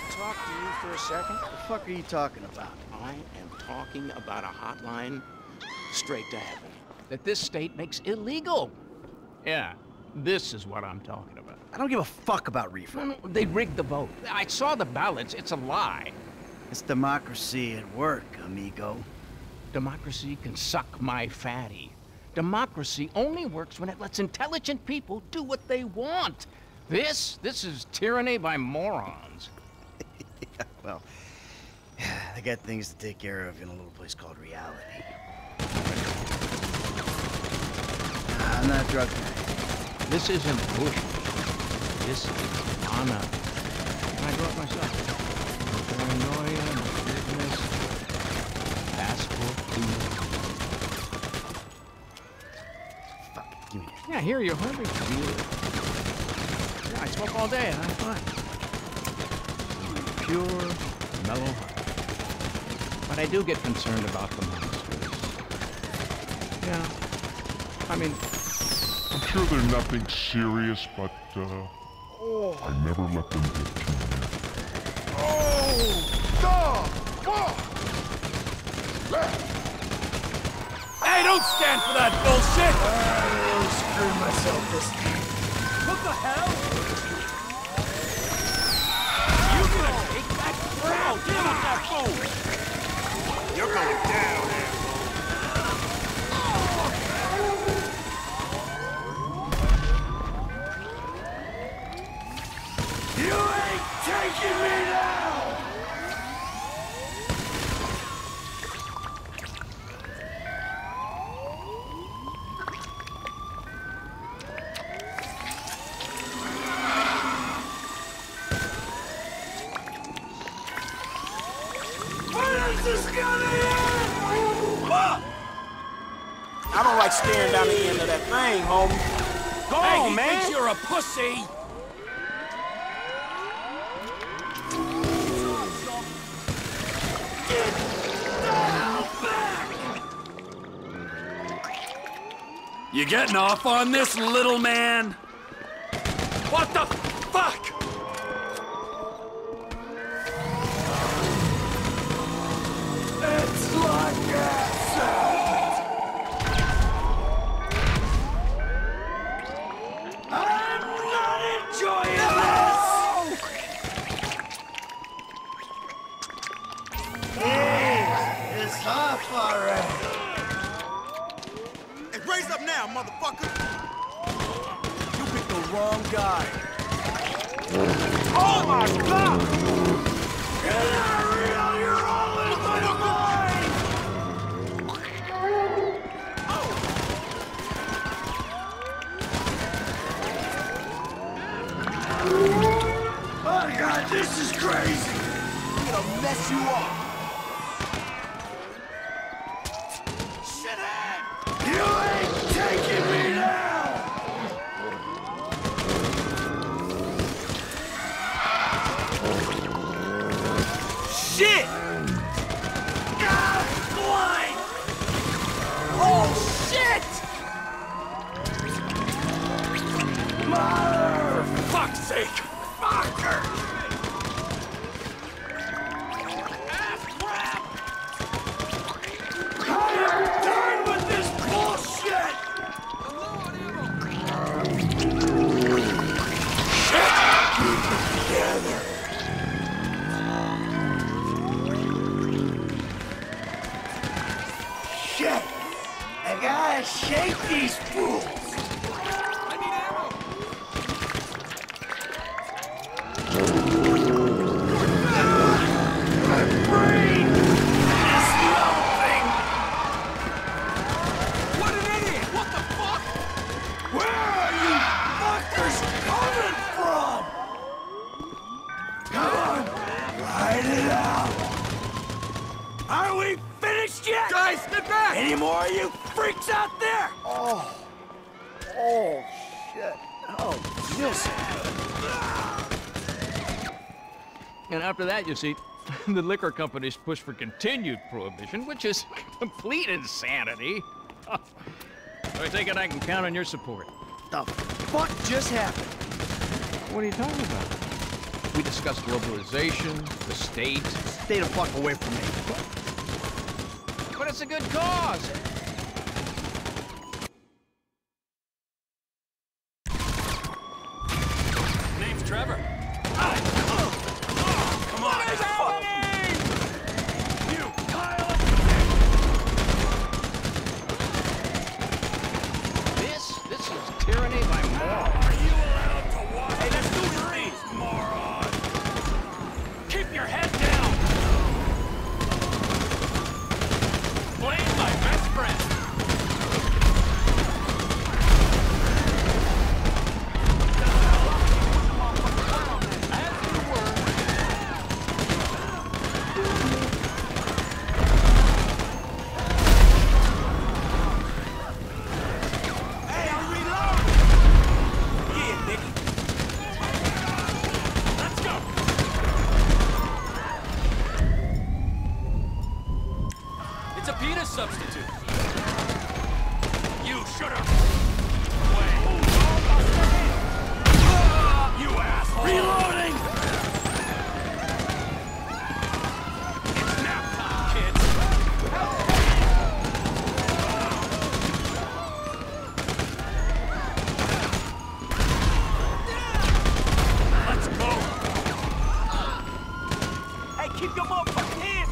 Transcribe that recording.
I talk to you for a second? What the fuck are you talking about? I am talking about a hotline straight to heaven that this state makes illegal. Yeah, this is what I'm talking about. I don't give a fuck about reefer. No, no, they rigged the vote. I saw the ballots. It's a lie. It's democracy at work, amigo. Democracy can suck my fatty. Democracy only works when it lets intelligent people do what they want. This, this is tyranny by morons. Well, I got things to take care of in a little place called reality. I'm not a drug guy. This isn't Bush. This is Anna. And I up myself. Paranoia, forgiveness, passport, Fuck, give me that. Yeah, here, you're hungry. Yeah, I smoke all day and I'm fine. Pure, mellow heart. But I do get concerned about the monsters. Yeah. I mean, I'm sure they're nothing serious, but uh, I never let them get too near. Hey, don't stand for that bullshit! I'll Screw myself this What the hell? Taking me now! This gonna end? Fuck! I don't like staring down the end of that thing, homie. Go on, he man! thinks you're a pussy! You getting off on this, little man? Now, motherfucker. You picked the wrong guy. Oh my god! You're not real, you're all in oh, my mind! Oh god, this is crazy! I'm gonna mess you up. Shake these fools! Back! Any more of you freaks out there? Oh. Oh, shit. Oh, this. and after that, you see, the liquor companies push for continued prohibition, which is complete insanity. I take it I can count on your support. The fuck just happened? What are you talking about? We discussed globalization, the state, Stay the fuck away from me. It's a good cause. Shut up! Reloading! Keep your motherfucking hands